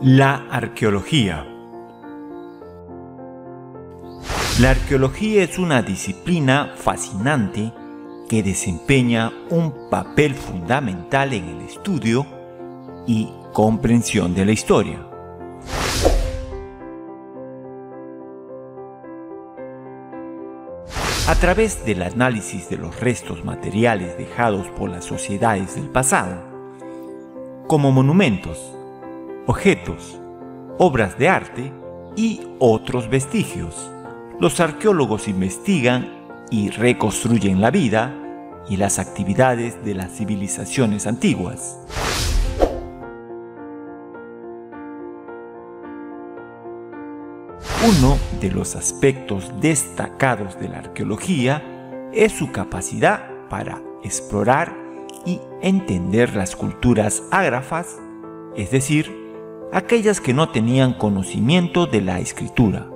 La arqueología. La arqueología es una disciplina fascinante que desempeña un papel fundamental en el estudio y comprensión de la historia. A través del análisis de los restos materiales dejados por las sociedades del pasado, como monumentos, objetos, obras de arte y otros vestigios. Los arqueólogos investigan y reconstruyen la vida y las actividades de las civilizaciones antiguas. Uno de los aspectos destacados de la arqueología es su capacidad para explorar y entender las culturas ágrafas, es decir, aquellas que no tenían conocimiento de la escritura.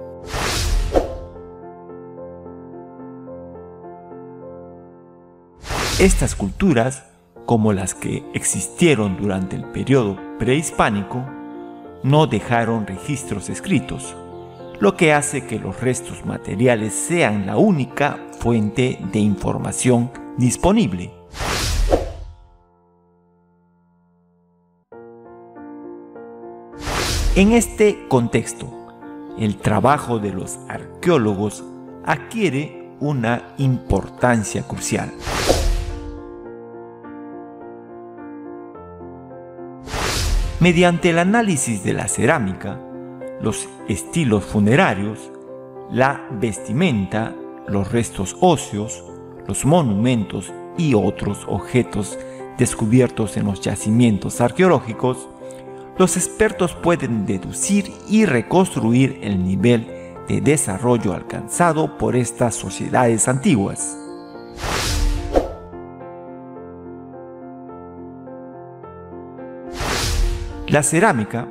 Estas culturas, como las que existieron durante el periodo prehispánico, no dejaron registros escritos, lo que hace que los restos materiales sean la única fuente de información disponible. En este contexto, el trabajo de los arqueólogos adquiere una importancia crucial. Mediante el análisis de la cerámica, los estilos funerarios, la vestimenta, los restos óseos, los monumentos y otros objetos descubiertos en los yacimientos arqueológicos, los expertos pueden deducir y reconstruir el nivel de desarrollo alcanzado por estas sociedades antiguas. La cerámica,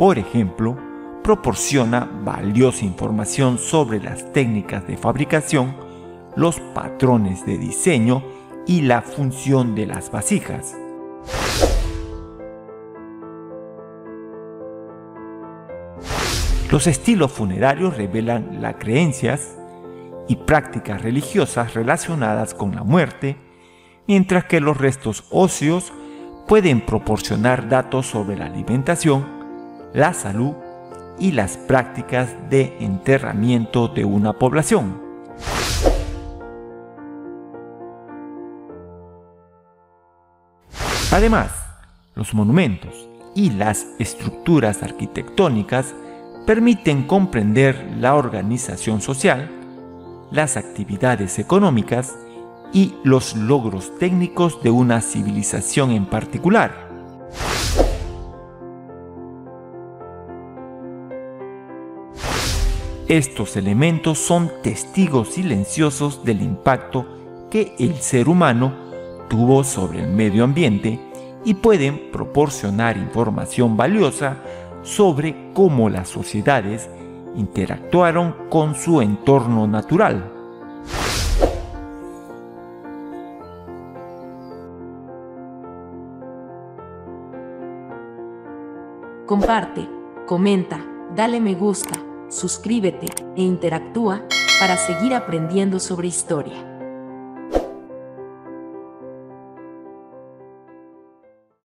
por ejemplo, proporciona valiosa información sobre las técnicas de fabricación, los patrones de diseño y la función de las vasijas. Los estilos funerarios revelan las creencias y prácticas religiosas relacionadas con la muerte, mientras que los restos óseos pueden proporcionar datos sobre la alimentación, la salud y las prácticas de enterramiento de una población. Además, los monumentos y las estructuras arquitectónicas permiten comprender la organización social, las actividades económicas y los logros técnicos de una civilización en particular. Estos elementos son testigos silenciosos del impacto que el ser humano tuvo sobre el medio ambiente y pueden proporcionar información valiosa sobre cómo las sociedades interactuaron con su entorno natural. Comparte, comenta, dale me gusta, suscríbete e interactúa para seguir aprendiendo sobre historia.